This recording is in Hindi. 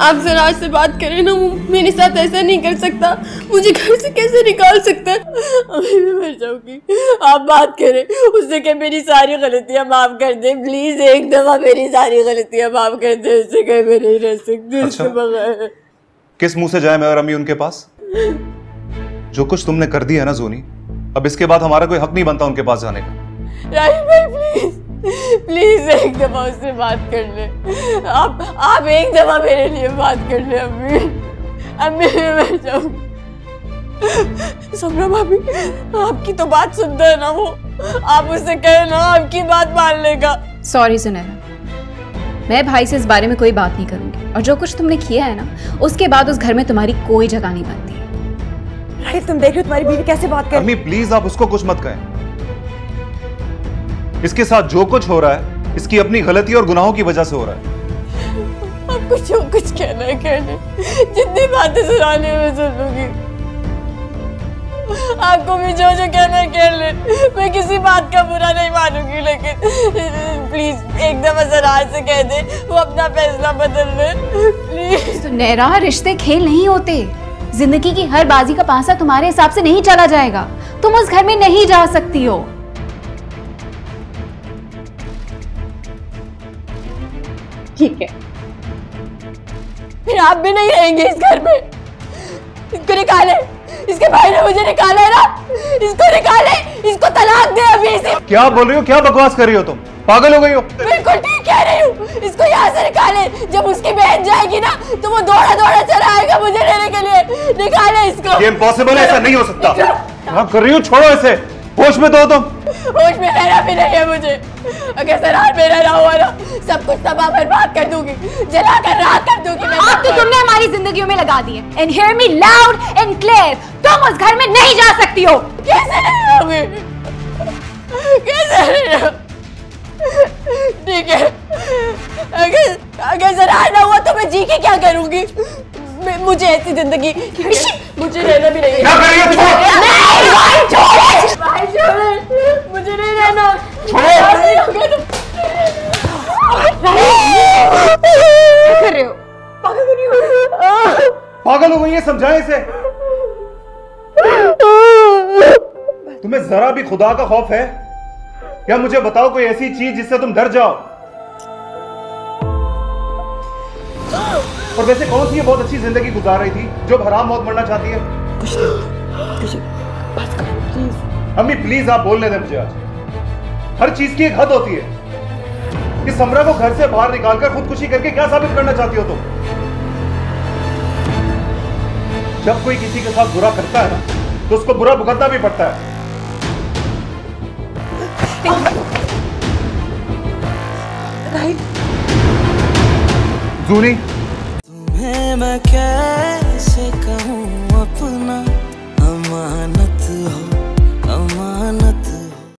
आप सराज से बात करें ना वो मेरे साथ ऐसा नहीं कर सकता। मुझे घर से कैसे निकाल सकता? है अभी मैं मर जाऊँगी। आप बात करें। उससे क्या मेरी सारी गलतियाँ माफ़ कर दे। प्लीज़ एक दफ़ा मेरी सारी गलतियाँ माफ़ कर दे। उससे कहीं मैं नहीं रह सकती अच्छा। बगैर। किस मुँह से जाए मैं और अम्मी उनके पास? जो कुछ तुमने कर दिया है ना जोनी अब इसके बाद हमारा कोई हक नहीं बनता उनके पास जाने का। राही भाई प्लीज़ प्लीज़ एक दफ़ा उससे बात कर ले। आप आप एक दफ़ा मेरे लिए बात कर ले अम्मी। अम्मी मैं जाऊँगी। समरा भाभी आपकी तो बात सुनता है ना वो। आप उससे कहे ना आपकी बात मान लेगा। सॉरी सुनैरा मैं भाई से इस बारे में कोई बात नहीं करूँगी। और जो कुछ तुमने किया है ना उसके बाद उस घर में तुम्हारी कोई जगह नहीं बनती। तुम देख रहे हो तुम्हारी बीवी कैसे बात कर अम्मी प्लीज़ आप उसको कुछ मत कहें। इसके साथ जो कुछ हो रहा है इसकी अपनी गलती और गुनाहों की वजह से हो रहा है। आपको जो कुछ कहना है कहने जितनी बातें सुनानी मैं सुन लूँगी आपको भी जो जो कहना है कह ले। मैं किसी बात का बुरा नहीं मानूँगी लेकिन प्लीज़ एक दफ़ा सराज से कह दे। वो अपना फैसला बदल ले। प्लीज़ सुनहरा रिश्ते खेल नहीं होते। ज़िंदगी की हर बाजी का पासा तुम्हारे हिसाब से नहीं चला जाएगा। तुम उस घर में नहीं जा सकती हो। ठीक है। फिर आप भी नहीं रहेंगे इस घर में। इसको निकाले। इसके भाई ने मुझे निकाला है ना। इसको निकाले। इसको तलाक दे अभी इसी क्या बोल रही हो? क्या बकवास कर रही हो तुम? पागल हो गई हो? बिल्कुल ठीक कह रही हूँ। इसको यहाँ से निकाले। जब उसकी बहन जाएगी ना तो वो दौड़ा दौड़ा चला आएगा मुझे लेने के लिए। निकाले इसको। ये इम्पॉसिबल है ऐसा नहीं हो सकता। क्या कर रही हो? छोड़ो ऐसे। होश में तो हो तुम। होश में रहना भी नहीं है मुझे। अगर सरार में रहना हुआ ना सब कुछ तबाह बर्बाद कर दूँगी। जला कर राख कर दूँगी मैं आप तो तुमने हमारी जिंदगियों में लगा दिए and hear me loud and clear तुम उस घर में नहीं जा सकती हो। कैसे नहीं रहोगे कैसे नहीं ठीक है। अगर अगर सरार ना हुआ तो मैं जी के क्या करूँगी? मुझे ऐसी ज़िंदगी मुझे रहना भी नहीं है। पागल हो गई है समझाए इसे? तुम्हें जरा भी खुदा का खौफ है? क्या मुझे बताओ कोई ऐसी चीज़ जिससे तुम डर जाओ? और वैसे कौन सी ये बहुत अच्छी ज़िंदगी गुजार रही थी जो हराम मौत मरना चाहती है? कुछ नहीं, कुछ बस करो प्लीज़ अम्मी प्लीज़ आप बोलने दें मुझे आज। हर चीज़ की एक हद होती है। कि समरा को घर से बाहर निकालकर खुदकुशी करके क्या साबित करना चाहती हो तुम? जब कोई किसी के साथ बुरा करता है ना तो उसको बुरा भुगतना भी पड़ता है। जूनी तुम्हें मैं कैसे